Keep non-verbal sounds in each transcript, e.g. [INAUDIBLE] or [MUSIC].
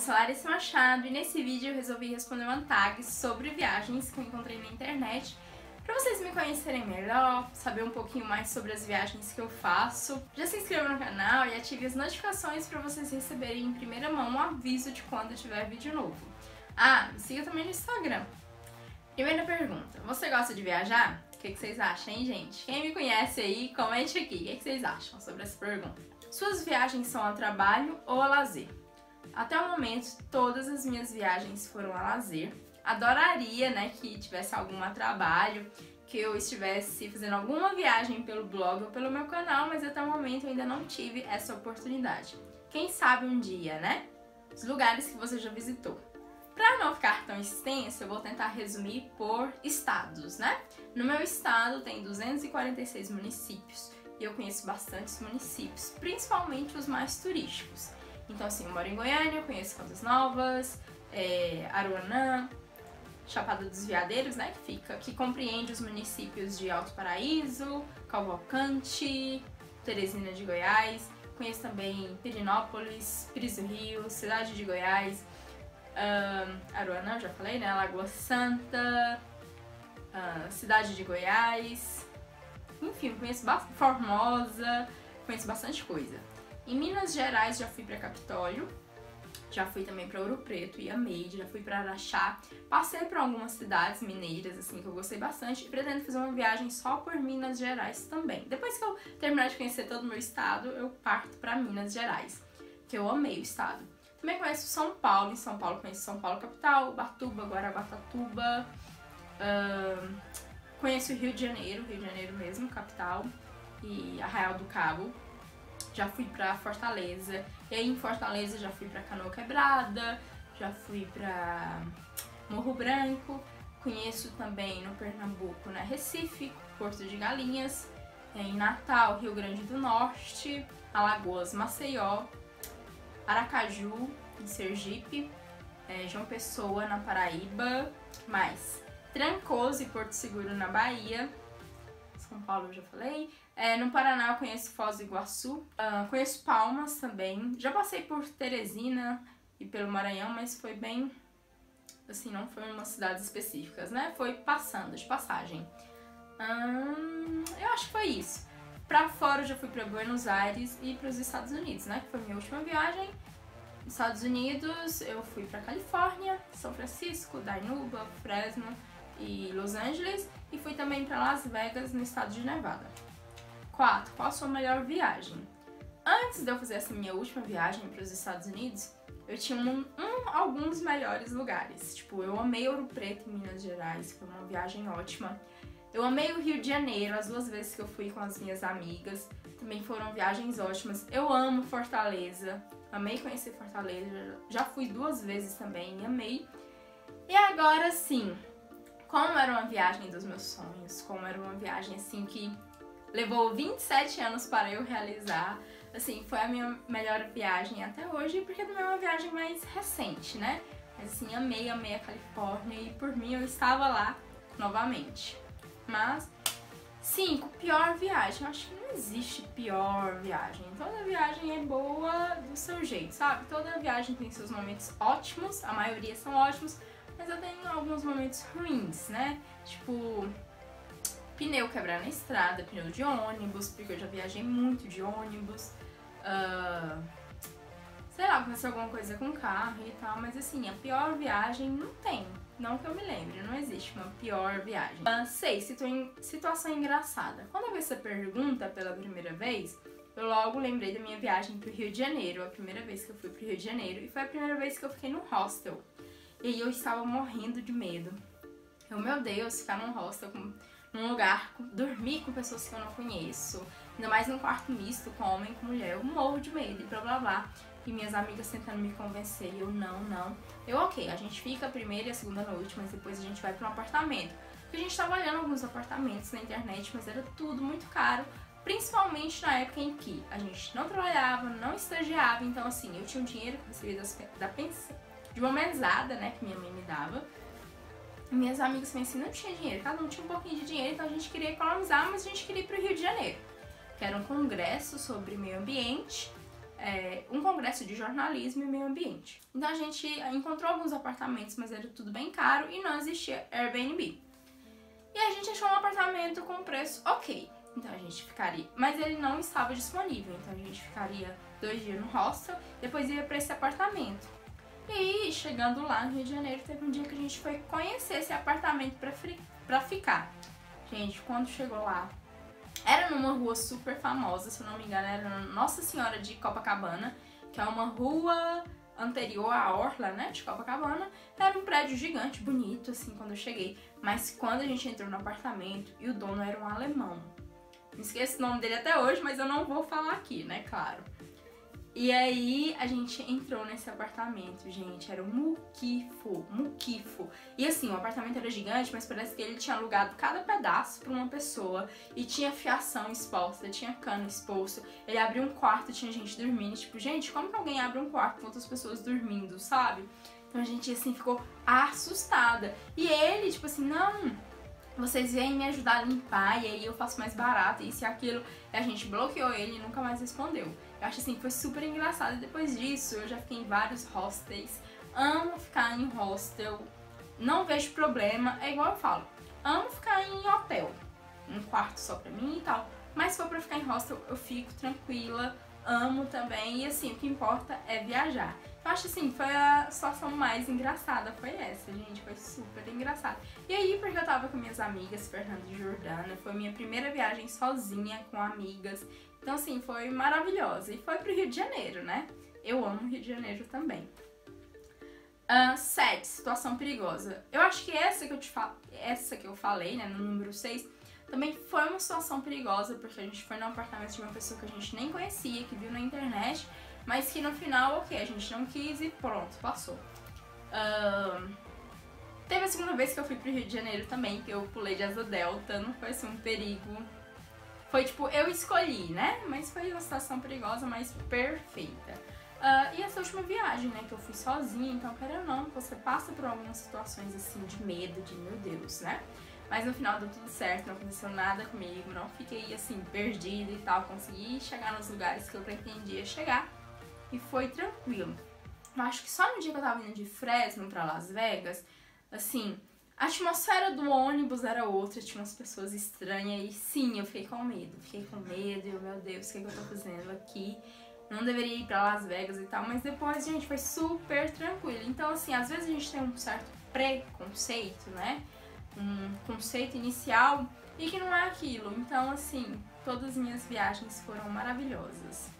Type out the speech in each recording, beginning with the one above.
sou Larissa Machado e nesse vídeo eu resolvi responder uma tag sobre viagens que eu encontrei na internet para vocês me conhecerem melhor, saber um pouquinho mais sobre as viagens que eu faço. Já se inscreva no canal e ative as notificações para vocês receberem em primeira mão um aviso de quando tiver vídeo novo. Ah, me siga também no Instagram. Primeira pergunta, você gosta de viajar? O que, que vocês acham, hein, gente? Quem me conhece aí, comente aqui. O que, que vocês acham sobre essa pergunta? Suas viagens são a trabalho ou a lazer? Até o momento, todas as minhas viagens foram a lazer. Adoraria, né, que tivesse algum trabalho, que eu estivesse fazendo alguma viagem pelo blog ou pelo meu canal, mas até o momento eu ainda não tive essa oportunidade. Quem sabe um dia, né? Os lugares que você já visitou. Para não ficar tão extenso, eu vou tentar resumir por estados, né? No meu estado tem 246 municípios e eu conheço bastantes municípios, principalmente os mais turísticos. Então, assim, eu moro em Goiânia, conheço Caldas Novas, é, Aruanã, Chapada dos Veadeiros, né, que fica, que compreende os municípios de Alto Paraíso, Cavalcante, Teresina de Goiás. Conheço também Pirinópolis, Pires do Rio, Cidade de Goiás, Aruanã, já falei, né, Lagoa Santa, Cidade de Goiás. Enfim, conheço bastante, Formosa, conheço bastante coisa. Em Minas Gerais já fui para Capitólio, já fui também para Ouro Preto e amei, já fui para Araxá. Passei por algumas cidades mineiras, assim, que eu gostei bastante e pretendo fazer uma viagem só por Minas Gerais também. Depois que eu terminar de conhecer todo o meu estado, eu parto para Minas Gerais, que eu amei o estado. Também conheço São Paulo, em São Paulo conheço São Paulo capital, Batuba, Guarabatuba. Uh, conheço o Rio de Janeiro, Rio de Janeiro mesmo, capital, e Arraial do Cabo já fui pra Fortaleza. E aí em Fortaleza já fui pra Canoa Quebrada, já fui pra Morro Branco. Conheço também no Pernambuco, né, Recife, Porto de Galinhas, em Natal, Rio Grande do Norte, Alagoas, Maceió, Aracaju, em Sergipe, é, João Pessoa, na Paraíba, mais Trancoso e Porto Seguro, na Bahia, São Paulo eu já falei, é, no Paraná eu conheço Foz do Iguaçu, uh, conheço Palmas também. Já passei por Teresina e pelo Maranhão, mas foi bem... Assim, não foi umas cidades específicas, né? Foi passando, de passagem. Hum, eu acho que foi isso. Pra fora eu já fui pra Buenos Aires e pros Estados Unidos, né? Que foi minha última viagem. Nos Estados Unidos eu fui pra Califórnia, São Francisco, Danuba, Fresno e Los Angeles. E fui também pra Las Vegas, no estado de Nevada. 4. Qual a sua melhor viagem? Antes de eu fazer essa minha última viagem para os Estados Unidos, eu tinha um, um, alguns melhores lugares. Tipo, eu amei Ouro Preto em Minas Gerais, foi uma viagem ótima. Eu amei o Rio de Janeiro, as duas vezes que eu fui com as minhas amigas. Também foram viagens ótimas. Eu amo Fortaleza, amei conhecer Fortaleza, já fui duas vezes também, amei. E agora sim, como era uma viagem dos meus sonhos, como era uma viagem assim que levou 27 anos para eu realizar. Assim, foi a minha melhor viagem até hoje, porque não é uma viagem mais recente, né? Mas assim, amei, amei a Califórnia e por mim eu estava lá novamente. Mas, cinco, pior viagem. Eu acho que não existe pior viagem. Toda viagem é boa do seu jeito, sabe? Toda viagem tem seus momentos ótimos, a maioria são ótimos, mas eu tenho alguns momentos ruins, né? Tipo, pneu quebrar na estrada, pneu de ônibus, porque eu já viajei muito de ônibus. Uh, sei lá, aconteceu alguma coisa com carro e tal, mas assim, a pior viagem não tem. Não que eu me lembre, não existe uma pior viagem. 6. Uh, situação engraçada. Quando eu vi essa pergunta pela primeira vez, eu logo lembrei da minha viagem pro Rio de Janeiro, a primeira vez que eu fui pro Rio de Janeiro, e foi a primeira vez que eu fiquei no hostel. E aí eu estava morrendo de medo. Eu, meu Deus, ficar num hostel com num lugar, dormir com pessoas que eu não conheço, ainda mais num quarto misto com homem e com mulher, eu morro de medo e blá blá blá. E minhas amigas tentando me convencer, eu não, não. Eu, ok, a gente fica a primeira e a segunda noite, mas depois a gente vai para um apartamento. Porque a gente estava olhando alguns apartamentos na internet, mas era tudo muito caro, principalmente na época em que a gente não trabalhava, não estagiava, então assim, eu tinha um dinheiro que eu recebia da pensão, de uma mesada, né, que minha mãe me dava, minhas amigas também assim, não tinha dinheiro, cada um tinha um pouquinho de dinheiro, então a gente queria economizar, mas a gente queria ir para o Rio de Janeiro, que era um congresso sobre meio ambiente, é, um congresso de jornalismo e meio ambiente. Então a gente encontrou alguns apartamentos, mas era tudo bem caro e não existia Airbnb. E a gente achou um apartamento com preço ok. Então a gente ficaria. Mas ele não estava disponível, então a gente ficaria dois dias no hostel, depois ia para esse apartamento. E chegando lá no Rio de Janeiro, teve um dia que a gente foi conhecer esse apartamento pra, pra ficar. Gente, quando chegou lá, era numa rua super famosa, se eu não me engano, era Nossa Senhora de Copacabana, que é uma rua anterior à Orla, né, de Copacabana. Era um prédio gigante, bonito, assim, quando eu cheguei. Mas quando a gente entrou no apartamento, e o dono era um alemão. Não esqueço o nome dele até hoje, mas eu não vou falar aqui, né, claro. E aí a gente entrou nesse apartamento, gente, era um muquifo, muquifo. E assim, o apartamento era gigante, mas parece que ele tinha alugado cada pedaço para uma pessoa e tinha fiação exposta, tinha cano exposto. Ele abriu um quarto, tinha gente dormindo, tipo, gente, como que alguém abre um quarto com outras pessoas dormindo, sabe? Então a gente assim ficou assustada. E ele, tipo assim, não, vocês vêm me ajudar a limpar e aí eu faço mais barato, e aquilo. E a gente bloqueou ele e nunca mais respondeu. Eu acho assim, foi super engraçado. Depois disso, eu já fiquei em vários hostels. Amo ficar em hostel, não vejo problema. É igual eu falo, amo ficar em hotel, um quarto só pra mim e tal. Mas se for pra ficar em hostel, eu fico tranquila, amo também. E assim, o que importa é viajar. Eu acho assim, foi a situação mais engraçada, foi essa, gente, foi super engraçado. E aí, porque eu tava com minhas amigas, Fernanda e Jordana, foi minha primeira viagem sozinha com amigas. Então, assim, foi maravilhosa. E foi pro Rio de Janeiro, né? Eu amo Rio de Janeiro também. Uh, sete, situação perigosa. Eu acho que essa que eu te essa que eu falei, né, no número 6, também foi uma situação perigosa, porque a gente foi no apartamento de uma pessoa que a gente nem conhecia, que viu na internet, mas que no final, ok, a gente não quis e pronto, passou. Uh, teve a segunda vez que eu fui pro Rio de Janeiro também, que eu pulei de asa delta, não foi assim um perigo. Foi tipo, eu escolhi, né? Mas foi uma situação perigosa, mas perfeita. Uh, e essa última viagem, né, que eu fui sozinha, então, querendo ou não, você passa por algumas situações assim de medo, de meu Deus, né? Mas no final deu tudo certo, não aconteceu nada comigo, não fiquei assim, perdida e tal, consegui chegar nos lugares que eu pretendia chegar e foi tranquilo. Eu acho que só no dia que eu tava indo de Fresno pra Las Vegas, assim, a atmosfera do ônibus era outra, tinha umas pessoas estranhas e sim, eu fiquei com medo. Fiquei com medo e eu, meu Deus, o que, é que eu tô fazendo aqui? Não deveria ir pra Las Vegas e tal, mas depois, gente, foi super tranquilo. Então, assim, às vezes a gente tem um certo preconceito, né? Um conceito inicial e que não é aquilo. Então, assim, todas as minhas viagens foram maravilhosas.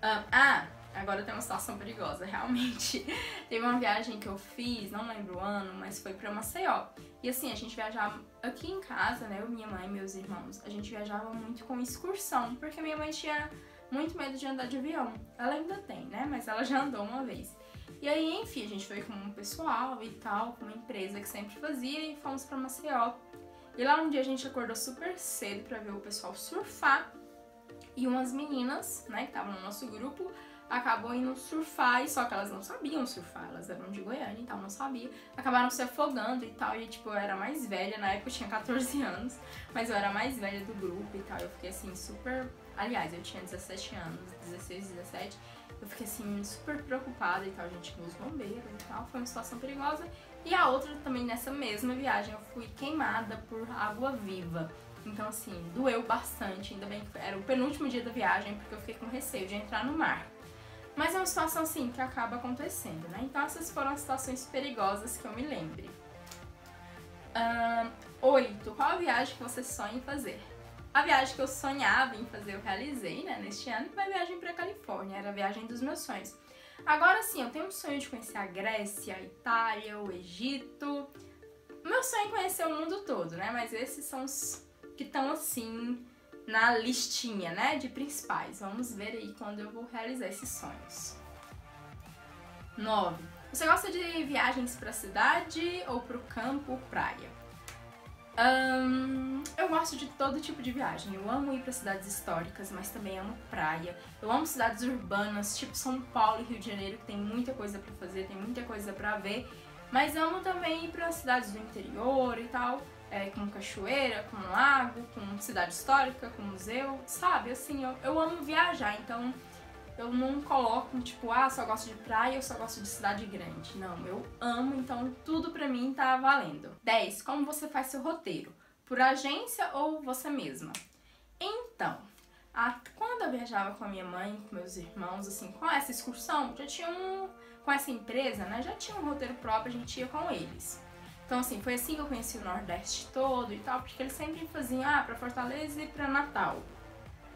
Ah, agora tem uma situação perigosa, realmente. [LAUGHS] Teve uma viagem que eu fiz, não lembro o ano, mas foi pra Maceió. E assim, a gente viajava aqui em casa, né? Eu, minha mãe e meus irmãos, a gente viajava muito com excursão, porque minha mãe tinha muito medo de andar de avião. Ela ainda tem, né? Mas ela já andou uma vez. E aí, enfim, a gente foi com um pessoal e tal, com uma empresa que sempre fazia e fomos pra Maceió. E lá um dia a gente acordou super cedo para ver o pessoal surfar e umas meninas, né, que estavam no nosso grupo, acabou indo surfar, e só que elas não sabiam surfar, elas eram de Goiânia e tal, não sabiam. Acabaram se afogando e tal, e tipo, eu era mais velha, na época eu tinha 14 [LAUGHS] anos, mas eu era mais velha do grupo e tal, eu fiquei assim, super. Aliás, eu tinha 17 anos, 16, 17, eu fiquei assim, super preocupada e tal, gente os bombeiros e tal, foi uma situação perigosa. E a outra também nessa mesma viagem, eu fui queimada por água viva. Então, assim, doeu bastante. Ainda bem que era o penúltimo dia da viagem, porque eu fiquei com receio de entrar no mar. Mas é uma situação, assim, que acaba acontecendo, né? Então, essas foram as situações perigosas que eu me lembre. Oito. Qual a viagem que você sonha em fazer? A viagem que eu sonhava em fazer, eu realizei, né, neste ano, foi a viagem para Califórnia. Era a viagem dos meus sonhos. Agora sim, eu tenho um sonho de conhecer a Grécia, a Itália, o Egito. Meu sonho é conhecer o mundo todo, né? Mas esses são os que estão assim na listinha, né, de principais. Vamos ver aí quando eu vou realizar esses sonhos. 9. Você gosta de viagens para cidade ou para o campo ou praia? Eu gosto de todo tipo de viagem. Eu amo ir para cidades históricas, mas também amo praia. Eu amo cidades urbanas, tipo São Paulo e Rio de Janeiro, que tem muita coisa para fazer, tem muita coisa para ver. Mas amo também ir para cidades do interior e tal. É, com cachoeira, com lago, com cidade histórica, com museu, sabe? Assim, eu, eu amo viajar, então eu não coloco, tipo, ah, só gosto de praia, eu só gosto de cidade grande. Não, eu amo, então tudo pra mim tá valendo. 10. Como você faz seu roteiro? Por agência ou você mesma? Então, a, quando eu viajava com a minha mãe, com meus irmãos, assim, com essa excursão, já tinha um. Com essa empresa, né? Já tinha um roteiro próprio, a gente ia com eles. Então, assim, foi assim que eu conheci o Nordeste todo e tal, porque eles sempre faziam, ah, pra Fortaleza e pra Natal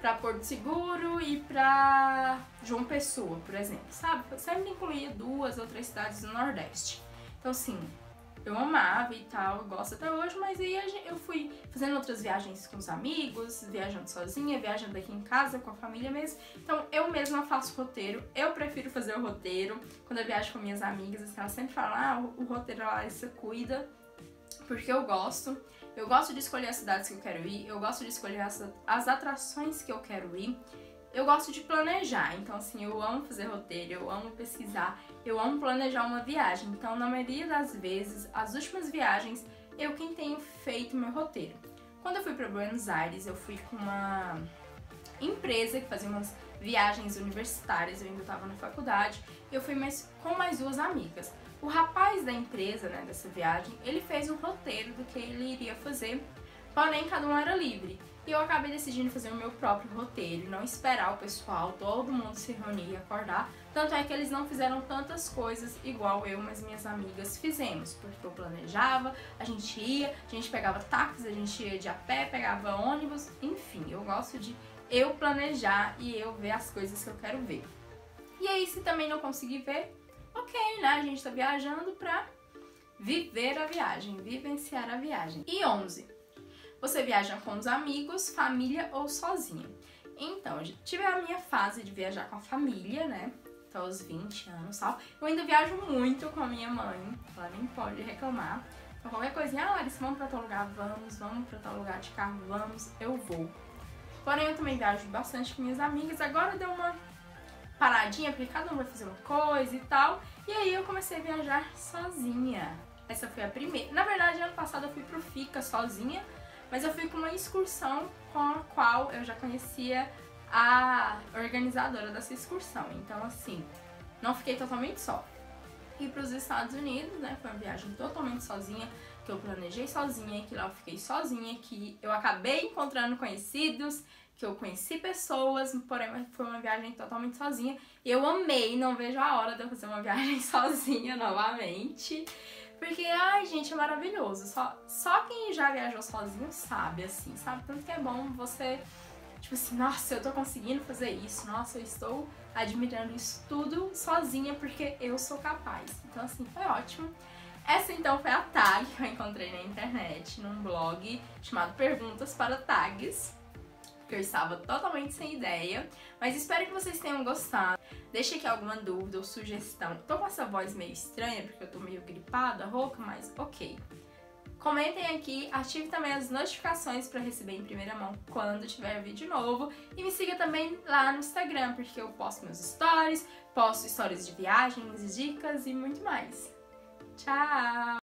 para Porto Seguro e para João Pessoa, por exemplo, sabe? Eu sempre incluía duas ou três cidades do Nordeste. Então, assim, eu amava e tal, eu gosto até hoje, mas aí eu fui fazendo outras viagens com os amigos, viajando sozinha, viajando aqui em casa com a família mesmo. Então, eu mesma faço roteiro, eu prefiro fazer o roteiro. Quando eu viajo com minhas amigas, assim, elas sempre falam, ah, o roteiro a Larissa cuida, porque eu gosto. Eu gosto de escolher as cidades que eu quero ir, eu gosto de escolher as, as atrações que eu quero ir. Eu gosto de planejar, então assim, eu amo fazer roteiro, eu amo pesquisar, eu amo planejar uma viagem. Então, na maioria das vezes, as últimas viagens, eu quem tenho feito meu roteiro. Quando eu fui para Buenos Aires, eu fui com uma empresa que fazia umas viagens universitárias, eu ainda estava na faculdade, eu fui mais, com mais duas amigas. O rapaz da empresa, né, dessa viagem, ele fez um roteiro do que ele iria fazer, porém cada um era livre. E eu acabei decidindo fazer o meu próprio roteiro, não esperar o pessoal, todo mundo se reunir e acordar. Tanto é que eles não fizeram tantas coisas igual eu e as minhas amigas fizemos, porque eu planejava, a gente ia, a gente pegava táxi, a gente ia de a pé, pegava ônibus, enfim, eu gosto de eu planejar e eu ver as coisas que eu quero ver. E aí, se também não conseguir ver, ok, né? A gente tá viajando pra viver a viagem, vivenciar a viagem. E 11. Você viaja com os amigos, família ou sozinha? Então, tive a minha fase de viajar com a família, né? Até os 20 anos tal. Eu ainda viajo muito com a minha mãe, ela nem pode reclamar. Então, qualquer coisinha, ah, Larissa, vamos pra tal lugar, vamos, vamos pra tal lugar de carro, vamos, eu vou. Porém, eu também viajo bastante com minhas amigas. Agora deu uma paradinha, porque cada um vai fazer uma coisa e tal. E aí eu comecei a viajar sozinha. Essa foi a primeira. Na verdade, ano passado eu fui pro Fica sozinha, mas eu fui com uma excursão com a qual eu já conhecia a organizadora dessa excursão. Então, assim, não fiquei totalmente só. E para os Estados Unidos, né? Foi uma viagem totalmente sozinha, que eu planejei sozinha, que lá eu fiquei sozinha, que eu acabei encontrando conhecidos, que eu conheci pessoas, porém foi uma viagem totalmente sozinha. E eu amei, não vejo a hora de eu fazer uma [LAUGHS] viagem sozinha novamente. Porque, ai, gente, é maravilhoso. Só, só quem já viajou sozinho sabe, assim, sabe? Tanto que é bom você, tipo assim, nossa, eu tô conseguindo fazer isso, nossa, eu estou admirando isso tudo sozinha porque eu sou capaz. Então, assim, foi ótimo. Essa então foi a tag que eu encontrei na internet, num blog chamado Perguntas para Tags porque eu estava totalmente sem ideia. Mas espero que vocês tenham gostado. Deixe aqui alguma dúvida ou sugestão. Tô com essa voz meio estranha, porque eu tô meio gripada, rouca, mas ok. Comentem aqui, ative também as notificações para receber em primeira mão quando tiver vídeo novo. E me siga também lá no Instagram, porque eu posto meus stories, posto stories de viagens, dicas e muito mais. Tchau!